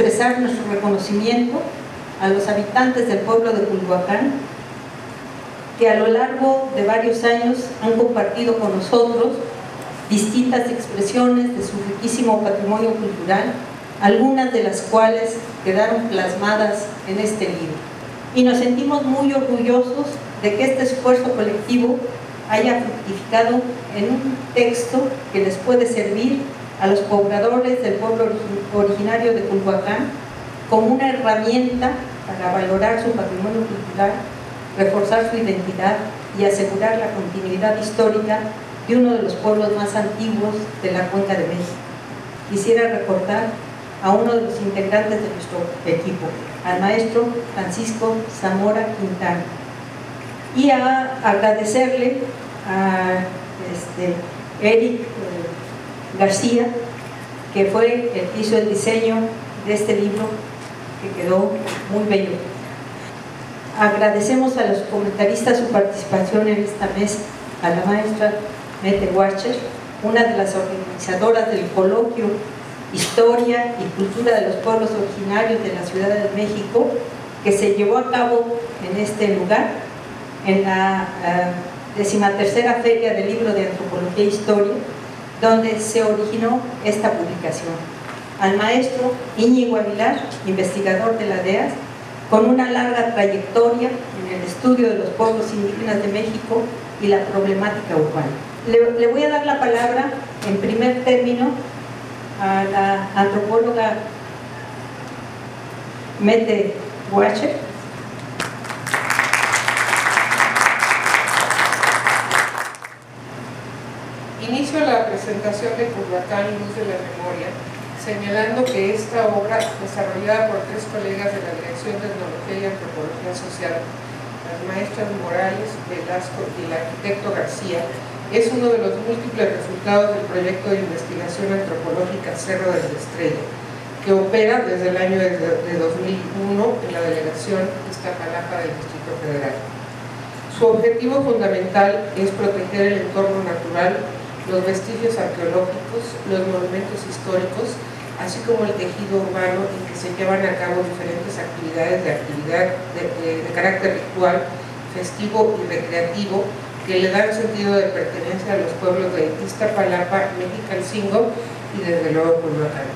expresar nuestro reconocimiento a los habitantes del pueblo de Culhuacán, que a lo largo de varios años han compartido con nosotros distintas expresiones de su riquísimo patrimonio cultural, algunas de las cuales quedaron plasmadas en este libro. Y nos sentimos muy orgullosos de que este esfuerzo colectivo haya fructificado en un texto que les puede servir a los pobladores del pueblo originario de Culhuacán como una herramienta para valorar su patrimonio cultural, reforzar su identidad y asegurar la continuidad histórica de uno de los pueblos más antiguos de la cuenca de México. Quisiera recordar a uno de los integrantes de nuestro equipo, al maestro Francisco Zamora Quintana, y a agradecerle a este, Eric García, que fue el que hizo el diseño de este libro, que quedó muy bello. Agradecemos a los comentaristas su participación en esta mesa, a la maestra Mete Watcher, una de las organizadoras del coloquio Historia y Cultura de los Pueblos Originarios de la Ciudad de México, que se llevó a cabo en este lugar, en la uh, decimatercera Feria del Libro de Antropología e Historia, donde se originó esta publicación. Al maestro Íñigo Aguilar, investigador de la DEAS, con una larga trayectoria en el estudio de los pueblos indígenas de México y la problemática urbana. Le, voy a dar la palabra, en primer término, a la antropóloga Mete Huache. Inicio la presentación de Culhuacán Luz de la Memoria, señalando que esta obra, desarrollada por tres colegas de la Dirección de Etnología y Antropología Social, las maestras Morales, Velasco y el arquitecto García, es uno de los múltiples resultados del proyecto de investigación antropológica Cerro de la Estrella, que opera desde el año de 2001 en la delegación Iztapalapa del Distrito Federal. Su objetivo fundamental es proteger el entorno natural, los vestigios arqueológicos, los monumentos históricos, así como el tejido urbano en que se llevan a cabo diferentes actividades de actividad de, de, de carácter ritual, festivo y recreativo que le dan sentido de pertenencia a los pueblos de Iztapalapa, Mexicalcingo y desde luego Culhuacán.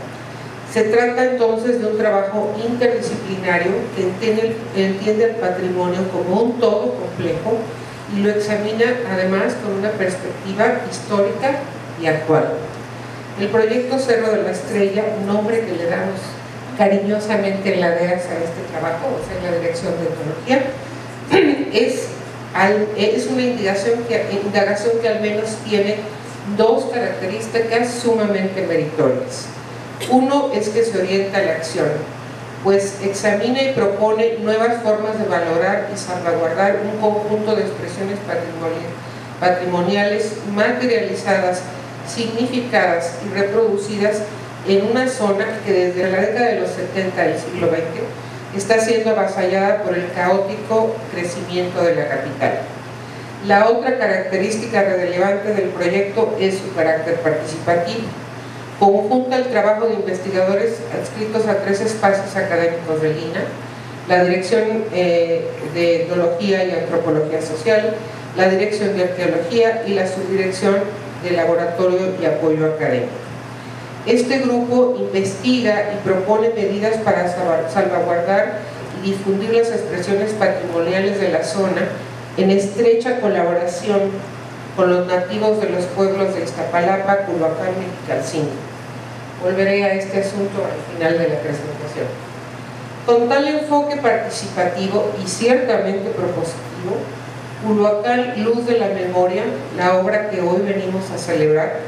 Se trata entonces de un trabajo interdisciplinario que entiende, entiende el patrimonio como un todo complejo y lo examina además con una perspectiva histórica y actual. El proyecto Cerro de la Estrella, un nombre que le damos cariñosamente en la DEAS a este trabajo, o sea, en la Dirección de Etnología, es es una indagación que, indagación que al menos tiene dos características sumamente meritorias. Uno es que se orienta a la acción, pues examina y propone nuevas formas de valorar y salvaguardar un conjunto de expresiones patrimoniales materializadas, significadas y reproducidas en una zona que desde la década de los 70 del siglo XX está siendo avasallada por el caótico crecimiento de la capital. La otra característica relevante del proyecto es su carácter participativo. Conjunta el trabajo de investigadores adscritos a tres espacios académicos de Lina, la Dirección eh, de Etnología y Antropología Social, la Dirección de Arqueología y la Subdirección de Laboratorio y Apoyo Académico. Este grupo investiga y propone medidas para salvaguardar y difundir las expresiones patrimoniales de la zona en estrecha colaboración con los nativos de los pueblos de Iztapalapa, Culhuacán y Calcingo. Volveré a este asunto al final de la presentación. Con tal enfoque participativo y ciertamente propositivo, Culhuacán Luz de la Memoria, la obra que hoy venimos a celebrar,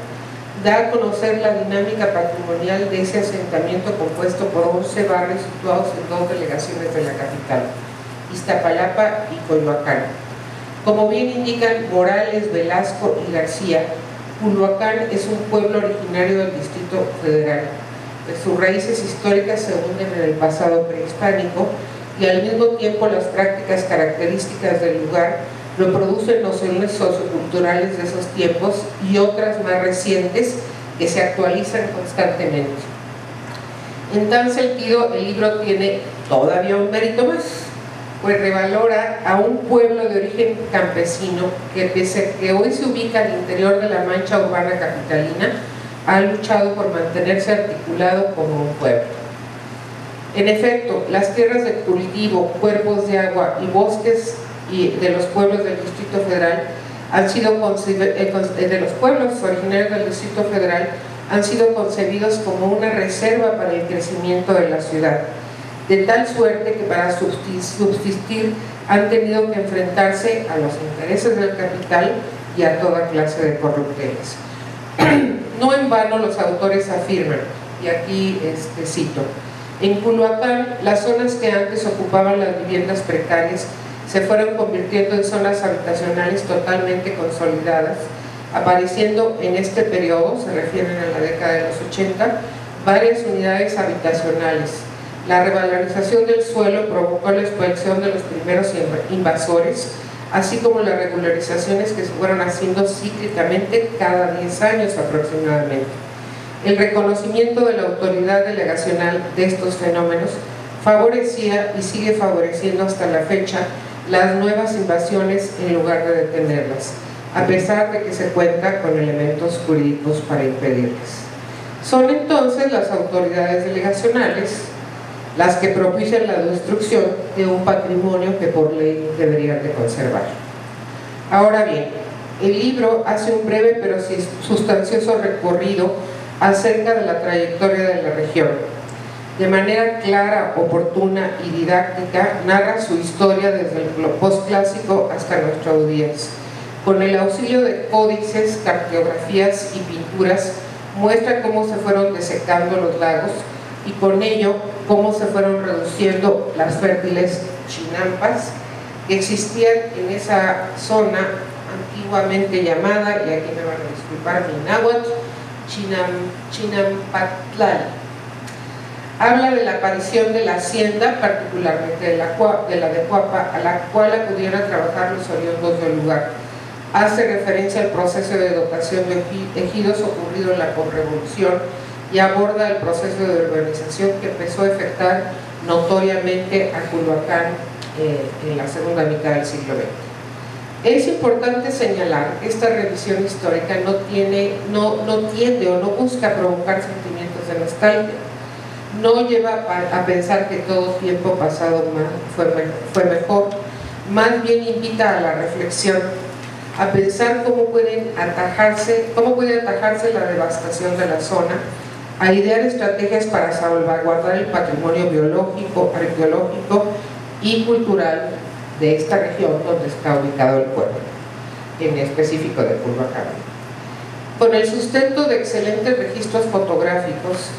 da a conocer la dinámica patrimonial de ese asentamiento compuesto por 11 barrios situados en dos delegaciones de la capital, Iztapalapa y Coyoacán. Como bien indican Morales, Velasco y García, Culhuacán es un pueblo originario del Distrito Federal. Sus raíces históricas se hunden en el pasado prehispánico y al mismo tiempo las prácticas características del lugar lo producen nociones socioculturales de esos tiempos y otras más recientes que se actualizan constantemente. En tal sentido, el libro tiene todavía un mérito más, pues revalora a un pueblo de origen campesino que que hoy se ubica al interior de la mancha urbana capitalina, ha luchado por mantenerse articulado como un pueblo. En efecto, las tierras de cultivo, cuerpos de agua y bosques de los pueblos del Distrito Federal han sido eh, eh, de los pueblos originarios del Distrito Federal han sido concebidos como una reserva para el crecimiento de la ciudad, de tal suerte que para subsistir han tenido que enfrentarse a los intereses del capital y a toda clase de corrupteles. No en vano los autores afirman, y aquí este, cito, en Culhuacán las zonas que antes ocupaban las viviendas precarias se fueron convirtiendo en zonas habitacionales totalmente consolidadas, apareciendo en este periodo, se refieren a la década de los 80, varias unidades habitacionales. La revalorización del suelo provocó la expulsión de los primeros invasores, así como las regularizaciones que se fueron haciendo cíclicamente cada 10 años aproximadamente. El reconocimiento de la autoridad delegacional de estos fenómenos favorecía y sigue favoreciendo hasta la fecha las nuevas invasiones en lugar de detenerlas, a pesar de que se cuenta con elementos jurídicos para impedirlas. Son entonces las autoridades delegacionales las que propician la destrucción de un patrimonio que por ley deberían de conservar. Ahora bien, el libro hace un breve pero sustancioso recorrido acerca de la trayectoria de la región, de manera clara, oportuna y didáctica, narra su historia desde el postclásico hasta nuestros días. Con el auxilio de códices, cartografías y pinturas, muestra cómo se fueron desecando los lagos y con ello cómo se fueron reduciendo las fértiles chinampas que existían en esa zona antiguamente llamada, y aquí me van a disculpar mi náhuatl, Chinam, Chinampatlal habla de la aparición de la hacienda, particularmente de la, de la de Cuapa, a la cual acudieron a trabajar los oriundos del lugar. Hace referencia al proceso de dotación de ejidos ocurrido en la revolución y aborda el proceso de urbanización que empezó a afectar notoriamente a Culhuacán eh, en la segunda mitad del siglo XX. Es importante señalar que esta revisión histórica no, tiene, no, no tiende o no busca provocar sentimientos de nostalgia, no lleva a, pensar que todo tiempo pasado fue, mejor, más bien invita a la reflexión, a pensar cómo pueden atajarse, cómo puede atajarse la devastación de la zona, a idear estrategias para salvaguardar el patrimonio biológico, arqueológico y cultural de esta región donde está ubicado el pueblo, en específico de Culhuacán. Con el sustento de excelentes registros fotográficos,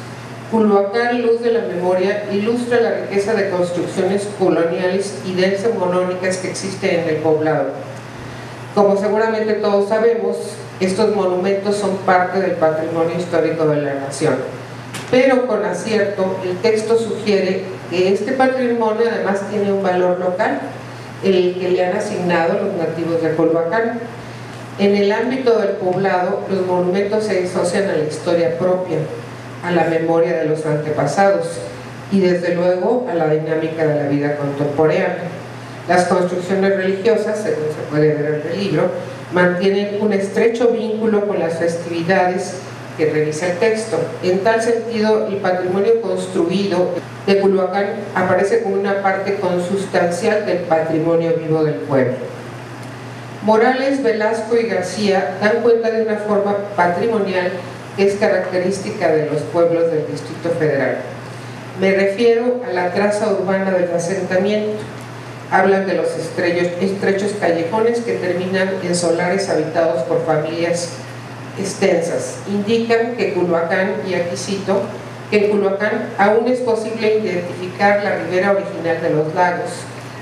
Culhuacán, luz de la memoria, ilustra la riqueza de construcciones coloniales y monónicas que existen en el poblado. Como seguramente todos sabemos, estos monumentos son parte del patrimonio histórico de la nación. Pero con acierto, el texto sugiere que este patrimonio además tiene un valor local, el que le han asignado los nativos de Culhuacán. En el ámbito del poblado, los monumentos se asocian a la historia propia, a la memoria de los antepasados y desde luego a la dinámica de la vida contemporánea. Las construcciones religiosas, según se puede ver en el libro, mantienen un estrecho vínculo con las festividades que revisa el texto. En tal sentido, el patrimonio construido de Culhuacán aparece como una parte consustancial del patrimonio vivo del pueblo. Morales, Velasco y García dan cuenta de una forma patrimonial es característica de los pueblos del Distrito Federal. Me refiero a la traza urbana del asentamiento. Hablan de los estrechos callejones que terminan en solares habitados por familias extensas. Indican que Culhuacán, y aquí cito, que en Culhuacán aún es posible identificar la ribera original de los lagos,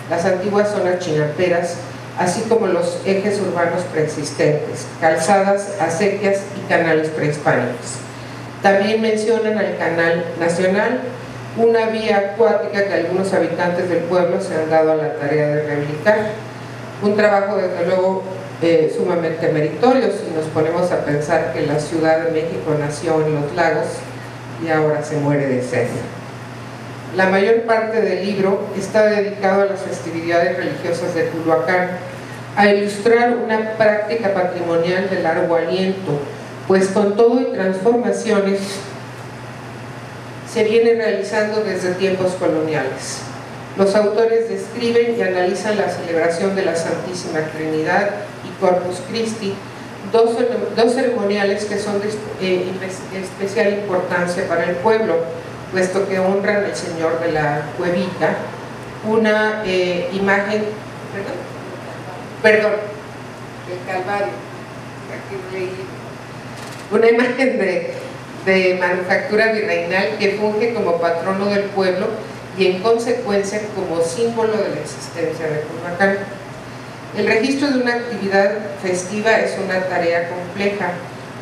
las antiguas zonas chinamperas, así como los ejes urbanos preexistentes, calzadas, acequias y canales prehispánicos. También mencionan al canal nacional, una vía acuática que algunos habitantes del pueblo se han dado a la tarea de rehabilitar. Un trabajo desde luego eh, sumamente meritorio si nos ponemos a pensar que la Ciudad de México nació en los lagos y ahora se muere de sed. La mayor parte del libro está dedicado a las festividades religiosas de Culhuacán, a ilustrar una práctica patrimonial de largo aliento, pues con todo y transformaciones se viene realizando desde tiempos coloniales. Los autores describen y analizan la celebración de la Santísima Trinidad y Corpus Christi, dos, ceremoniales que son de eh, especial importancia para el pueblo, puesto que honran al Señor de la Cuevita, una eh, imagen, perdón, perdón, del Calvario, una imagen de, de manufactura virreinal que funge como patrono del pueblo y en consecuencia como símbolo de la existencia de Culhuacán. El registro de una actividad festiva es una tarea compleja.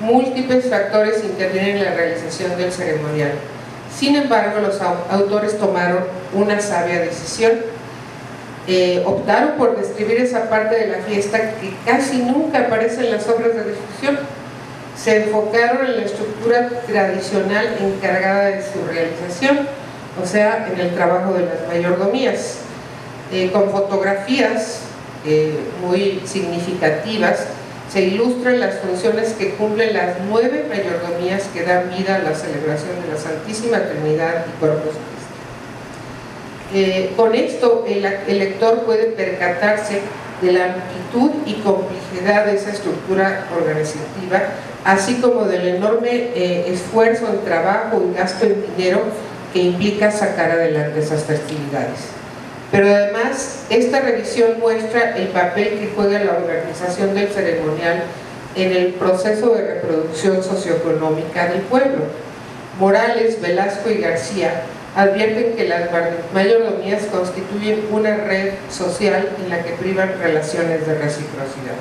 Múltiples factores intervienen en la realización del ceremonial. Sin embargo, los autores tomaron una sabia decisión. Eh, optaron por describir esa parte de la fiesta que casi nunca aparece en las obras de difusión. Se enfocaron en la estructura tradicional encargada de su realización, o sea, en el trabajo de las mayordomías, eh, con fotografías eh, muy significativas se ilustran las funciones que cumplen las nueve mayordomías que dan vida a la celebración de la Santísima Trinidad y Corpus Christi. Eh, con esto el, lector puede percatarse de la amplitud y complejidad de esa estructura organizativa, así como del enorme eh, esfuerzo en trabajo y gasto en dinero que implica sacar adelante esas festividades. Pero además, esta revisión muestra el papel que juega la organización del ceremonial en el proceso de reproducción socioeconómica del pueblo. Morales, Velasco y García advierten que las mayordomías constituyen una red social en la que privan relaciones de reciprocidad.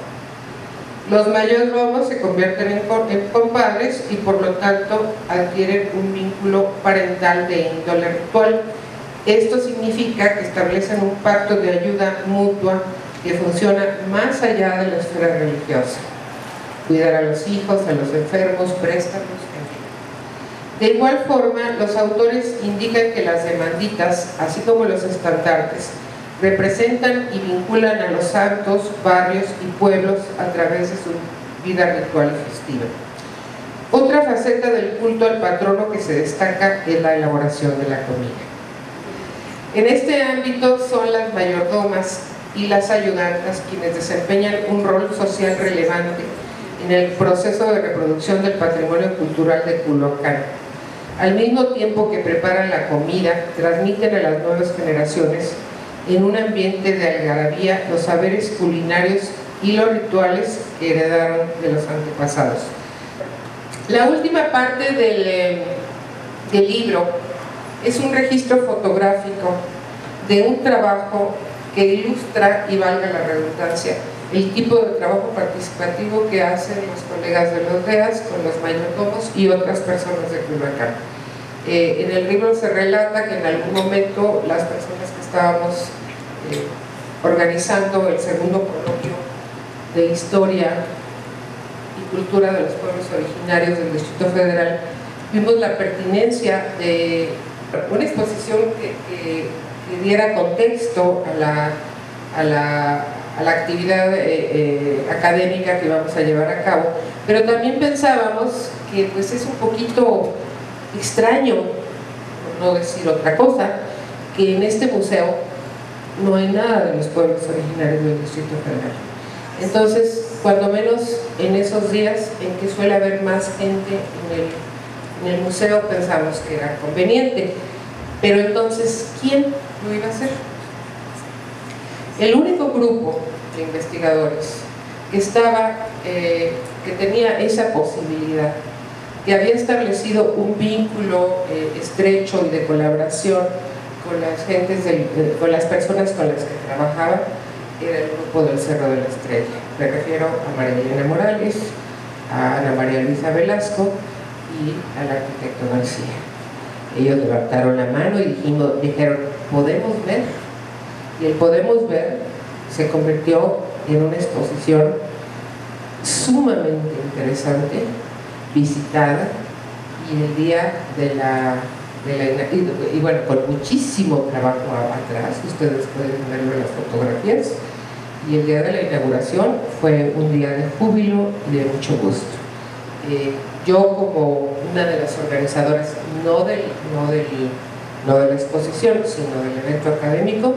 Los mayordomos se convierten en, compadres y por lo tanto adquieren un vínculo parental de índole ritual esto significa que establecen un pacto de ayuda mutua que funciona más allá de la esfera religiosa. Cuidar a los hijos, a los enfermos, préstamos. De igual forma, los autores indican que las demanditas, así como los estandartes, representan y vinculan a los santos, barrios y pueblos a través de su vida ritual y festiva. Otra faceta del culto al patrono que se destaca es la elaboración de la comida. En este ámbito son las mayordomas y las ayudantas quienes desempeñan un rol social relevante en el proceso de reproducción del patrimonio cultural de Culhuacán. Al mismo tiempo que preparan la comida, transmiten a las nuevas generaciones en un ambiente de algarabía los saberes culinarios y los rituales que heredaron de los antepasados. La última parte del, eh, del libro es un registro fotográfico de un trabajo que ilustra, y valga la redundancia, el tipo de trabajo participativo que hacen los colegas de los DEAS con los mayordomos y otras personas de Culhuacán. Eh, en el libro se relata que en algún momento las personas que estábamos eh, organizando el segundo coloquio de historia y cultura de los pueblos originarios del Distrito Federal, vimos la pertinencia de una exposición que, diera contexto a la, a la, a la actividad eh, eh, académica que vamos a llevar a cabo, pero también pensábamos que pues es un poquito extraño, no decir otra cosa, que en este museo no hay nada de los pueblos originarios del Distrito Federal. Entonces, cuando menos en esos días en que suele haber más gente en el en el museo pensamos que era conveniente. Pero entonces, ¿quién lo iba a hacer? El único grupo de investigadores que estaba, eh, que tenía esa posibilidad, que había establecido un vínculo eh, estrecho y de colaboración con las gentes, las personas con las que trabajaba, era el grupo del Cerro de la Estrella. Me refiero a María Elena Morales, a Ana María Luisa Velasco, y al arquitecto García. Ellos levantaron la mano y dijimos, dijeron, ¿podemos ver? Y el podemos ver se convirtió en una exposición sumamente interesante, visitada, y el día de la y, bueno, con muchísimo trabajo atrás, ustedes pueden verlo en las fotografías, y el día de la inauguración fue un día de júbilo y de mucho gusto. Eh, yo como una de las organizadoras, no, del, no, del, no de la exposición, sino del evento académico,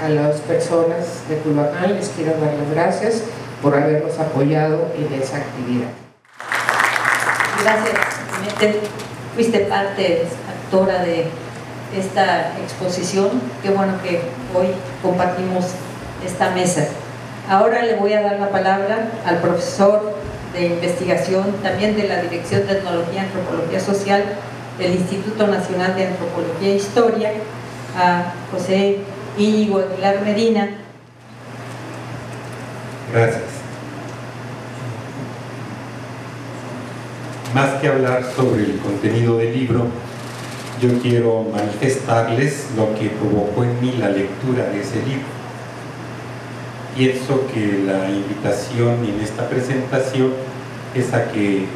a las personas de Culhuacán les quiero dar las gracias por habernos apoyado en esa actividad. Gracias. Fuiste parte actora de esta exposición. Qué bueno que hoy compartimos esta mesa. Ahora le voy a dar la palabra al profesor de investigación, también de la Dirección de Etnología y Antropología Social del Instituto Nacional de Antropología e Historia, a José Íñigo Aguilar Medina. Gracias. Más que hablar sobre el contenido del libro, yo quiero manifestarles lo que provocó en mí la lectura de ese libro pienso que la invitación en esta presentación es a que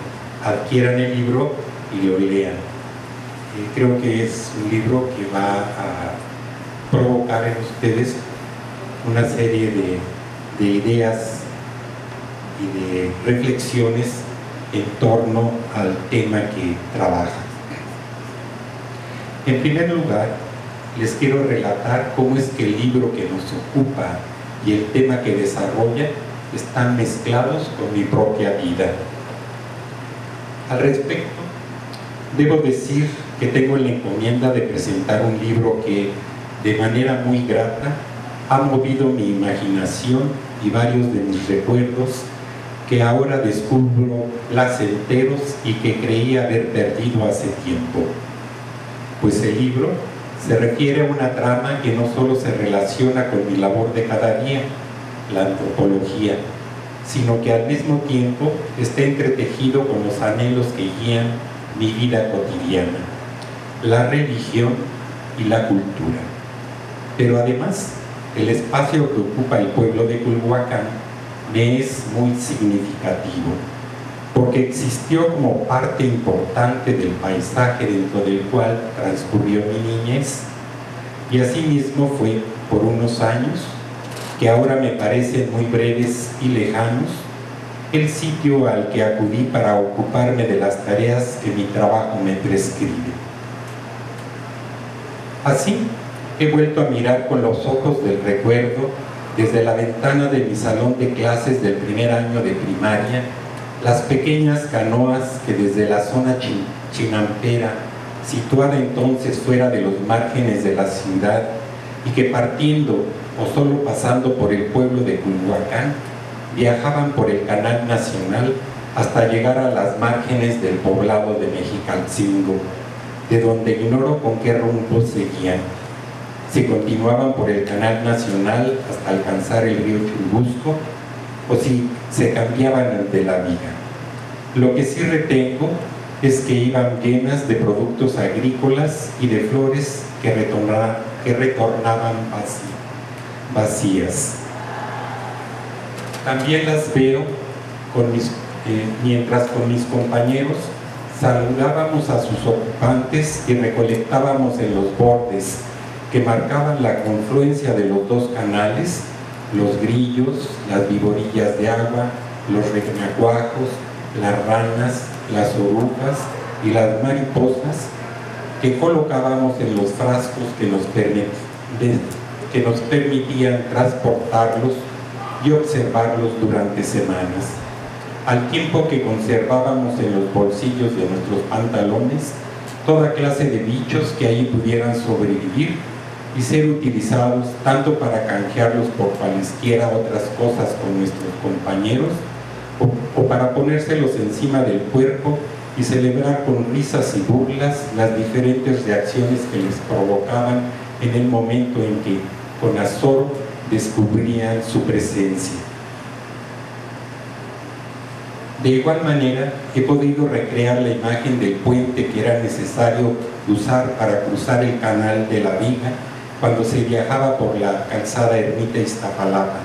adquieran el libro y lo lean. Eh, creo que es un libro que va a provocar en ustedes una serie de, de ideas y de reflexiones en torno al tema que trabaja. En primer lugar, les quiero relatar cómo es que el libro que nos ocupa y el tema que desarrolla están mezclados con mi propia vida. Al respecto, debo decir que tengo la encomienda de presentar un libro que, de manera muy grata, ha movido mi imaginación y varios de mis recuerdos que ahora descubro placenteros y que creí haber perdido hace tiempo. Pues el libro se refiere a una trama que no solo se relaciona con mi labor de cada día, la antropología, sino que al mismo tiempo está entretejido con los anhelos que guían mi vida cotidiana, la religión y la cultura. Pero además, el espacio que ocupa el pueblo de Culhuacán me es muy significativo porque existió como parte importante del paisaje dentro del cual transcurrió mi niñez y asimismo fue por unos años, que ahora me parecen muy breves y lejanos, el sitio al que acudí para ocuparme de las tareas que mi trabajo me prescribe. Así, he vuelto a mirar con los ojos del recuerdo desde la ventana de mi salón de clases del primer año de primaria las pequeñas canoas que desde la zona chinampera, situada entonces fuera de los márgenes de la ciudad, y que partiendo o solo pasando por el pueblo de Culhuacán, viajaban por el canal nacional hasta llegar a las márgenes del poblado de Mexicalcingo, de donde ignoro con qué rumbo seguían. Si continuaban por el canal nacional hasta alcanzar el río Churubusco, o si se cambiaban de la viga. Lo que sí retengo es que iban llenas de productos agrícolas y de flores que, que retornaban vacías. También las veo con mis, eh, mientras con mis compañeros saludábamos a sus ocupantes y recolectábamos en los bordes que marcaban la confluencia de los dos canales los grillos, las viborillas de agua, los renacuajos, las ranas, las orujas y las mariposas que colocábamos en los frascos que nos, que nos permitían transportarlos y observarlos durante semanas, al tiempo que conservábamos en los bolsillos de nuestros pantalones toda clase de bichos que ahí pudieran sobrevivir y ser utilizados tanto para canjearlos por cualesquiera otras cosas con nuestros compañeros o, para ponérselos encima del cuerpo y celebrar con risas y burlas las diferentes reacciones que les provocaban en el momento en que con azor descubrían su presencia. De igual manera, he podido recrear la imagen del puente que era necesario usar para cruzar el canal de la Viga cuando se viajaba por la calzada Ermita Iztapalapa.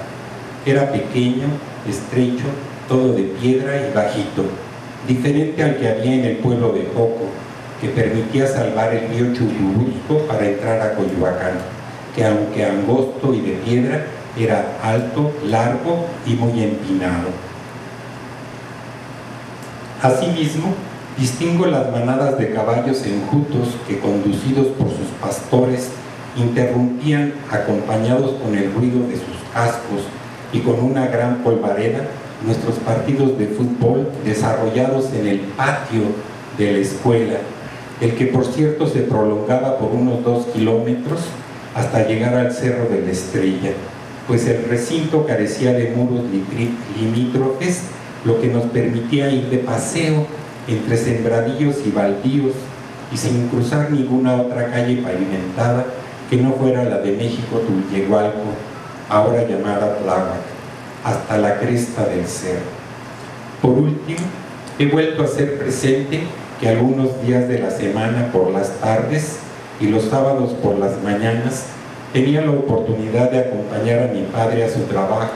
Era pequeño, estrecho, todo de piedra y bajito, diferente al que había en el pueblo de Joco, que permitía salvar el río Churubusco para entrar a Coyoacán, que aunque angosto y de piedra, era alto, largo y muy empinado. Asimismo, distingo las manadas de caballos enjutos que conducidos por sus pastores interrumpían acompañados con el ruido de sus cascos y con una gran polvareda nuestros partidos de fútbol desarrollados en el patio de la escuela, el que por cierto se prolongaba por unos dos kilómetros hasta llegar al Cerro de la Estrella, pues el recinto carecía de muros limítrofes, lo que nos permitía ir de paseo entre sembradillos y baldíos y sin cruzar ninguna otra calle pavimentada que no fuera la de México Tulyehualco, ahora llamada Tláhuac, hasta la cresta del cerro. Por último, he vuelto a ser presente que algunos días de la semana por las tardes y los sábados por las mañanas tenía la oportunidad de acompañar a mi padre a su trabajo,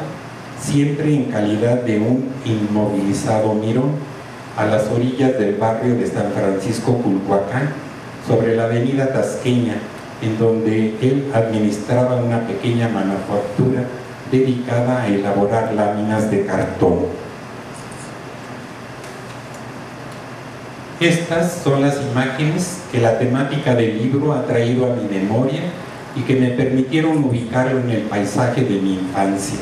siempre en calidad de un inmovilizado mirón, a las orillas del barrio de San Francisco Culhuacán, sobre la avenida Tasqueña, en donde él administraba una pequeña manufactura dedicada a elaborar láminas de cartón. Estas son las imágenes que la temática del libro ha traído a mi memoria y que me permitieron ubicarlo en el paisaje de mi infancia.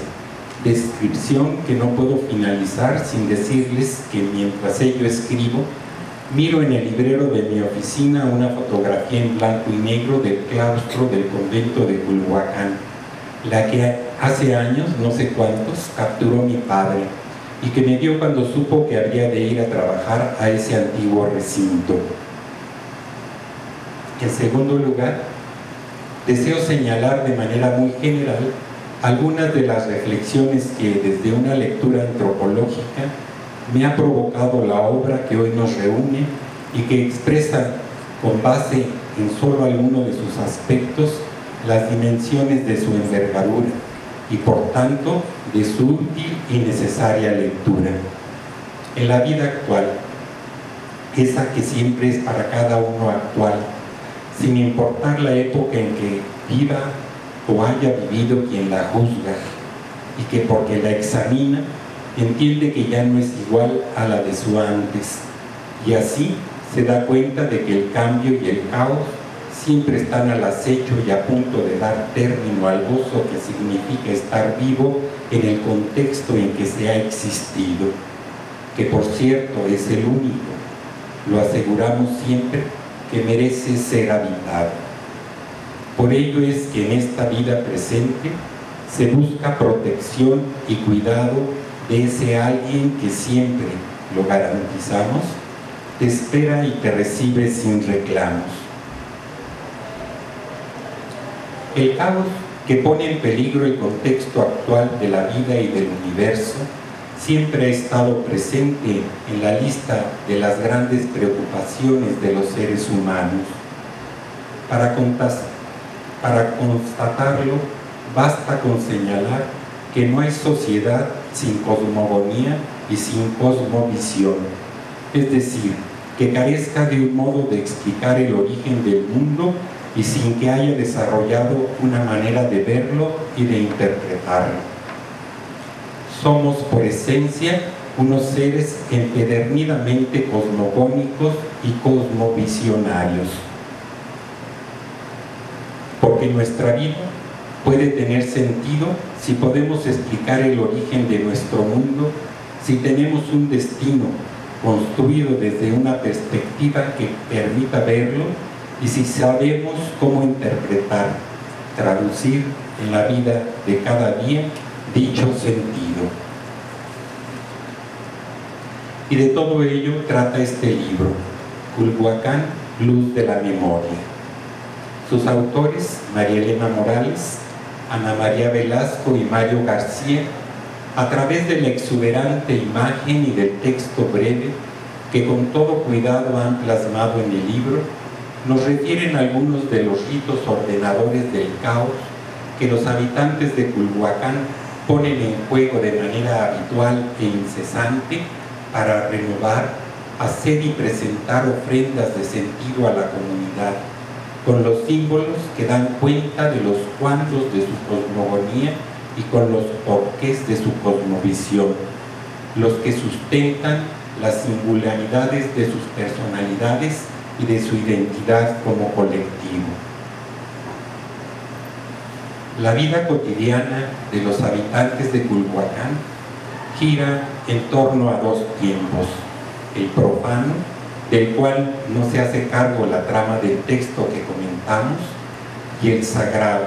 Descripción que no puedo finalizar sin decirles que mientras ello escribo, miro en el librero de mi oficina una fotografía en blanco y negro del claustro del convento de Culhuacán, la que hace años, no sé cuántos, capturó mi padre y que me dio cuando supo que había de ir a trabajar a ese antiguo recinto. En segundo lugar, deseo señalar de manera muy general algunas de las reflexiones que desde una lectura antropológica me ha provocado la obra que hoy nos reúne y que expresa con base en solo alguno de sus aspectos las dimensiones de su envergadura y por tanto de su útil y necesaria lectura. En la vida actual, esa que siempre es para cada uno actual, sin importar la época en que viva o haya vivido quien la juzga, y que porque la examina, entiende que ya no es igual a la de su antes, y así se da cuenta de que el cambio y el caos siempre están al acecho y a punto de dar término al gozo que significa estar vivo en el contexto en que se ha existido, que por cierto es el único, lo aseguramos siempre, que merece ser habitado. Por ello es que en esta vida presente se busca protección y cuidado de ese alguien que siempre, lo garantizamos, te espera y te recibe sin reclamos. El caos que pone en peligro el contexto actual de la vida y del universo siempre ha estado presente en la lista de las grandes preocupaciones de los seres humanos. Para, para constatarlo, basta con señalar que no hay sociedad sin cosmogonía y sin cosmovisión, es decir, que carezca de un modo de explicar el origen del mundo y sin que haya desarrollado una manera de verlo y de interpretarlo. Somos por esencia unos seres empedernidamente cosmogónicos y cosmovisionarios, porque nuestra vida puede tener sentido si podemos explicar el origen de nuestro mundo, si tenemos un destino construido desde una perspectiva que permita verlo y si sabemos cómo interpretar, traducir en la vida de cada día dicho sentido. Y de todo ello trata este libro, Culhuacán, Luz de la Memoria. Sus autores, María Elena Morales, Ana María Velasco y Mario García, a través de la exuberante imagen y del texto breve que con todo cuidado han plasmado en el libro, nos refieren algunos de los ritos ordenadores del caos que los habitantes de Culhuacán ponen en juego de manera habitual e incesante para renovar, hacer y presentar ofrendas de sentido a la comunidad, con los símbolos que dan cuenta de los cuantos de su cosmogonía y con los porqués de su cosmovisión, los que sustentan las singularidades de sus personalidades y de su identidad como colectivo. La vida cotidiana de los habitantes de Culhuacán gira en torno a dos tiempos, el profano, del cual no se hace cargo la trama del texto que comentamos, y el sagrado,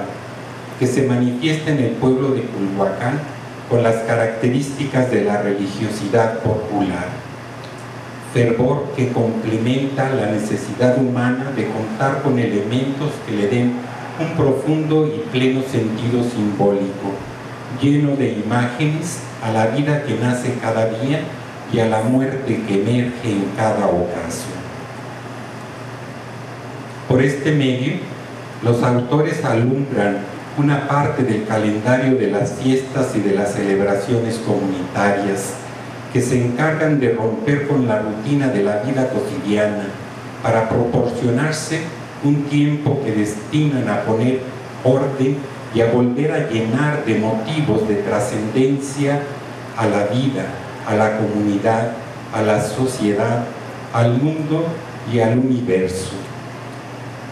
que se manifiesta en el pueblo de Culhuacán con las características de la religiosidad popular. Fervor que complementa la necesidad humana de contar con elementos que le den un profundo y pleno sentido simbólico, lleno de imágenes a la vida que nace cada día y a la muerte que emerge en cada ocasión. Por este medio, los autores alumbran una parte del calendario de las fiestas y de las celebraciones comunitarias que se encargan de romper con la rutina de la vida cotidiana para proporcionarse un tiempo que destinan a poner orden y a volver a llenar de motivos de trascendencia a la vida, a la comunidad, a la sociedad, al mundo y al universo.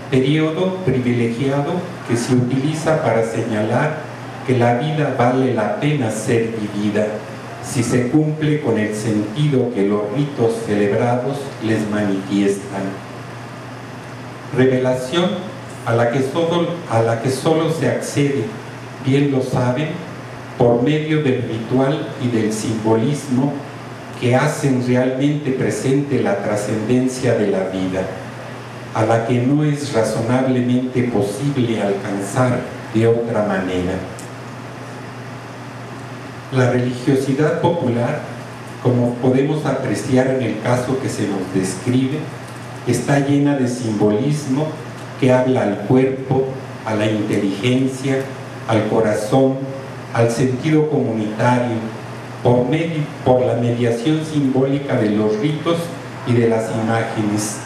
Periodo privilegiado que se utiliza para señalar que la vida vale la pena ser vivida si se cumple con el sentido que los ritos celebrados les manifiestan. Revelación a la que solo, a la que solo se accede, bien lo saben, por medio del ritual y del simbolismo que hacen realmente presente la trascendencia de la vida, a la que no es razonablemente posible alcanzar de otra manera. La religiosidad popular, como podemos apreciar en el caso que se nos describe, está llena de simbolismo que habla al cuerpo, a la inteligencia, al corazón, al sentido comunitario, por, medio, por la mediación simbólica de los ritos y de las imágenes,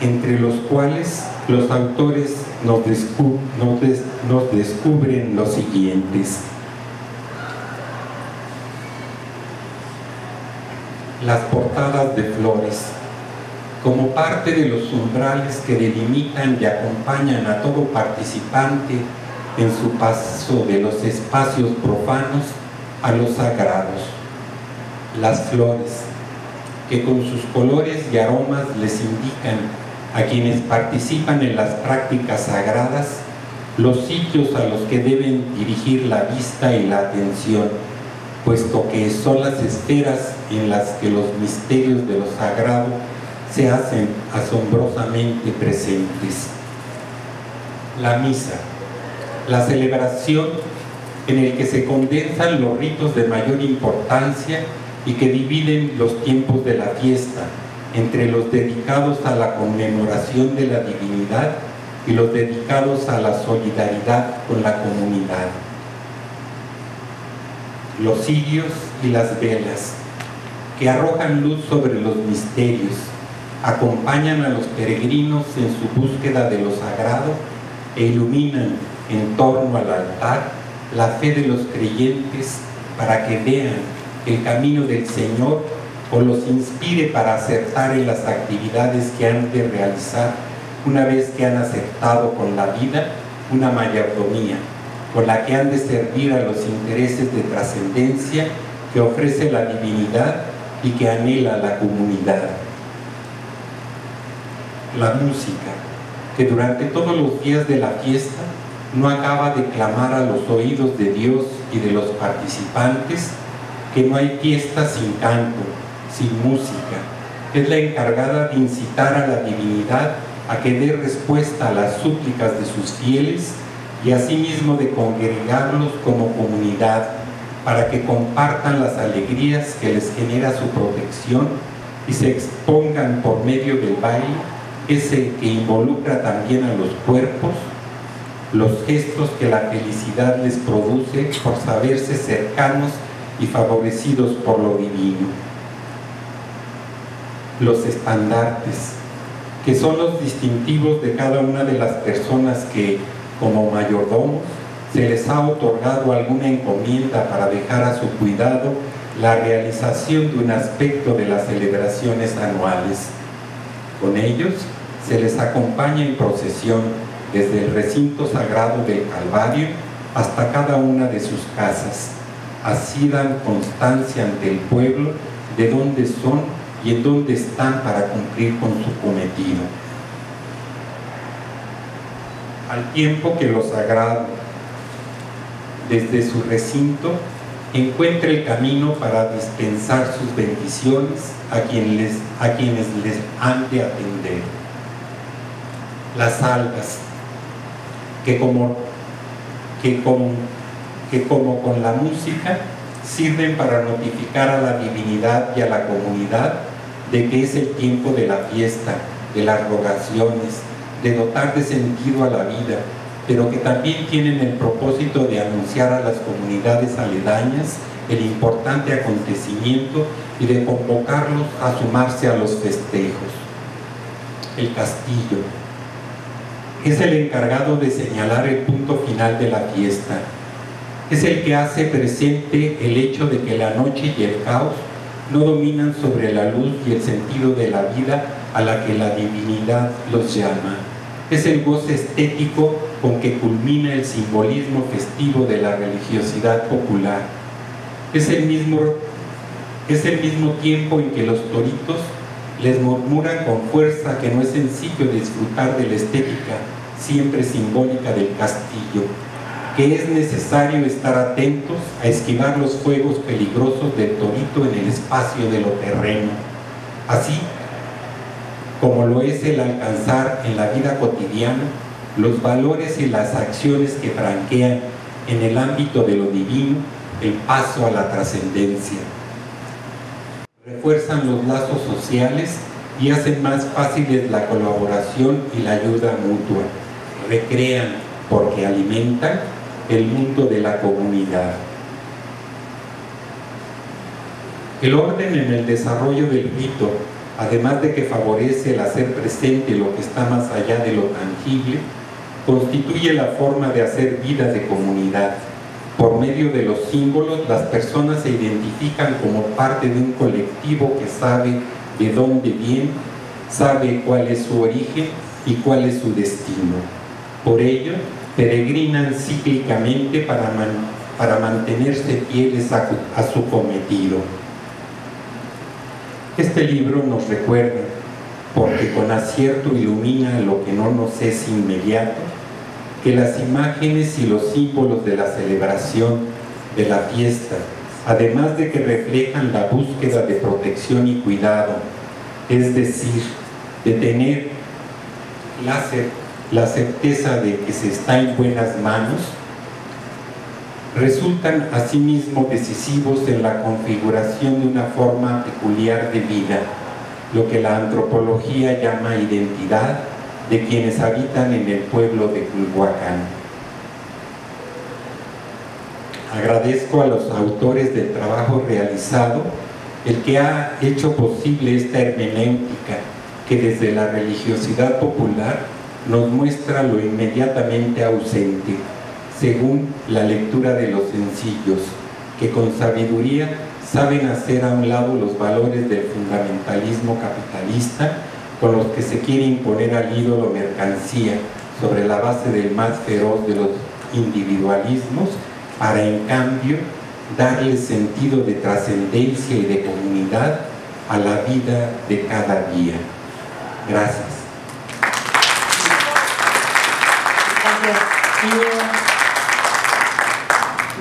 entre los cuales los autores nos, nos descubren los siguientes. Las portadas de flores, como parte de los umbrales que delimitan y acompañan a todo participante en su paso de los espacios profanos a los sagrados. Las flores, que con sus colores y aromas les indican a quienes participan en las prácticas sagradas los sitios a los que deben dirigir la vista y la atención, puesto que son las esferas en las que los misterios de lo sagrado se hacen asombrosamente presentes. La misa la celebración en el que se condensan los ritos de mayor importancia y que dividen los tiempos de la fiesta entre los dedicados a la conmemoración de la divinidad y los dedicados a la solidaridad con la comunidad. Los cirios y las velas, que arrojan luz sobre los misterios, acompañan a los peregrinos en su búsqueda de lo sagrado e iluminan en torno al altar la fe de los creyentes para que vean el camino del Señor o los inspire para acertar en las actividades que han de realizar una vez que han aceptado con la vida una mayordomía, con la que han de servir a los intereses de trascendencia que ofrece la divinidad y que anhela la comunidad. La música, que durante todos los días de la fiesta no acaba de clamar a los oídos de Dios y de los participantes que no hay fiesta sin canto, sin música. Es la encargada de incitar a la divinidad a que dé respuesta a las súplicas de sus fieles y asimismo de congregarlos como comunidad para que compartan las alegrías que les genera su protección y se expongan por medio del baile, ese que involucra también a los cuerpos, los gestos que la felicidad les produce por saberse cercanos y favorecidos por lo divino. los estandartes, que son los distintivos de cada una de las personas que, como mayordomos, se les ha otorgado alguna encomienda para dejar a su cuidado la realización de un aspecto de las celebraciones anuales. Con ellos se les acompaña en procesión desde el recinto sagrado del Calvario hasta cada una de sus casas. Así dan constancia ante el pueblo de dónde son y en dónde están para cumplir con su cometido. Al tiempo que lo sagrado, desde su recinto, encuentra el camino para dispensar sus bendiciones a a quienes les han de atender. Las algas, que como, que, que como con la música sirven para notificar a la divinidad y a la comunidad de que es el tiempo de la fiesta, de las rogaciones, de dotar de sentido a la vida, pero que también tienen el propósito de anunciar a las comunidades aledañas el importante acontecimiento y de convocarlos a sumarse a los festejos. El castillo es el encargado de señalar el punto final de la fiesta. Es el que hace presente el hecho de que la noche y el caos no dominan sobre la luz y el sentido de la vida a la que la divinidad los llama. Es el goce estético con que culmina el simbolismo festivo de la religiosidad popular. Es el mismo, es el mismo tiempo en que los toritos les murmuran con fuerza que no es sencillo disfrutar de la estética siempre simbólica del castillo, que es necesario estar atentos a esquivar los fuegos peligrosos del torito en el espacio de lo terreno, así como lo es el alcanzar en la vida cotidiana los valores y las acciones que franquean en el ámbito de lo divino el paso a la trascendencia. Refuerzan los lazos sociales y hacen más fáciles la colaboración y la ayuda mutua. Recrean porque alimentan el mundo de la comunidad. El orden en el desarrollo del rito, además de que favorece el hacer presente lo que está más allá de lo tangible, constituye la forma de hacer vida de comunidad. Por medio de los símbolos, las personas se identifican como parte de un colectivo que sabe de dónde viene, sabe cuál es su origen y cuál es su destino. Por ello, peregrinan cíclicamente para, para mantenerse fieles a, a su cometido. Este libro nos recuerda, porque con acierto ilumina lo que no nos es inmediato, que las imágenes y los símbolos de la celebración de la fiesta, además de que reflejan la búsqueda de protección y cuidado, es decir, de tener la, la certeza de que se está en buenas manos, resultan asimismo decisivos en la configuración de una forma peculiar de vida, lo que la antropología llama identidad de quienes habitan en el pueblo de Culhuacán. Agradezco a los autores del trabajo realizado el que ha hecho posible esta hermenéutica que desde la religiosidad popular nos muestra lo inmediatamente ausente, según la lectura de los sencillos, que con sabiduría saben hacer a un lado los valores del fundamentalismo capitalista con los que se quiere imponer al ídolo mercancía sobre la base del más feroz de los individualismos para en cambio darle sentido de trascendencia y de comunidad a la vida de cada día. Gracias.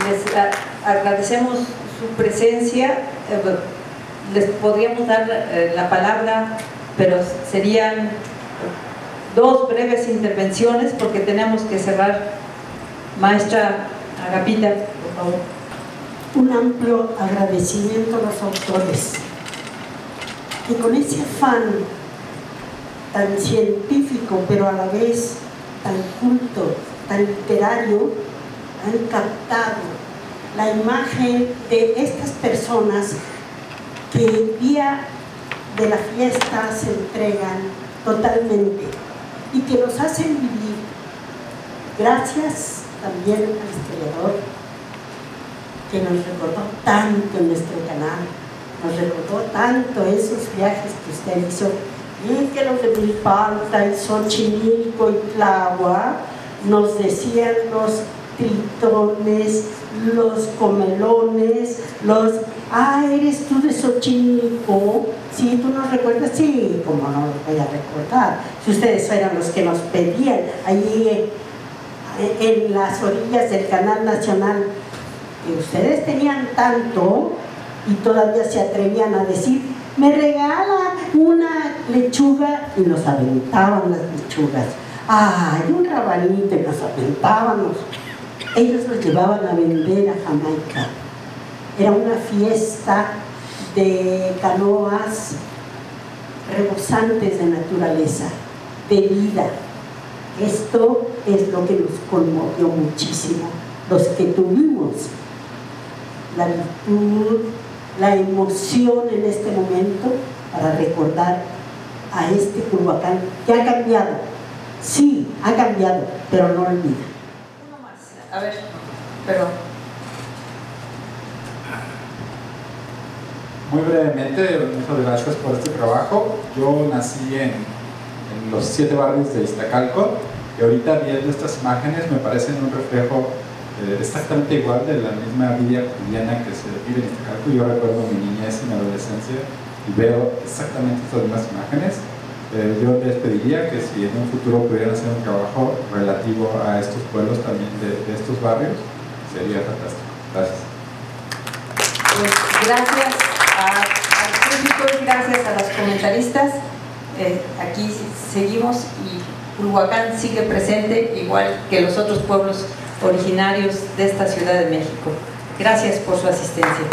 Les agradecemos su presencia. Eh, les podríamos dar eh, la palabra pero serían dos breves intervenciones porque tenemos que cerrar. Maestra Agapita, por favor. Un amplio agradecimiento a los autores que con ese afán tan científico pero a la vez tan culto, tan literario, han captado la imagen de estas personas que día de la fiesta se entregan totalmente y que nos hacen vivir. Gracias también al historiador que nos recordó tanto en nuestro canal, nos recordó tanto esos viajes que usted hizo y que los de Milpalta y Xochimilco y Tláhuac nos decían los tritones, los comelones, los, ah, eres tú de Xochimilco, sí, tú nos recuerdas, sí, como no voy a recordar, si ustedes eran los que nos pedían allí eh, en las orillas del canal nacional, que ustedes tenían tanto y todavía se atrevían a decir, me regala una lechuga y nos aventaban las lechugas. Ay, un rabanito y nos aventábamos. Ellos los llevaban a vender a Jamaica. Era una fiesta de canoas rebosantes de naturaleza, de vida. Esto es lo que nos conmovió muchísimo, los que tuvimos la virtud, la emoción en este momento para recordar a este Culhuacán que ha cambiado. Sí, ha cambiado, pero no olvida. Uno más. A ver, pero Muy brevemente, muchas gracias por este trabajo. Yo nací en, los siete barrios de Iztacalco y ahorita viendo estas imágenes me parecen un reflejo eh, exactamente igual de la misma vida cotidiana que se vive en Iztacalco. Yo recuerdo mi niñez y mi adolescencia y veo exactamente estas mismas imágenes. Eh, yo les pediría que si en un futuro pudieran hacer un trabajo relativo a estos pueblos también de, de estos barrios, sería fantástico. Gracias. pues, gracias al público y gracias a los comentaristas. Eh, aquí seguimos y Culhuacán sigue presente, igual que los otros pueblos originarios de esta Ciudad de México. Gracias por su asistencia.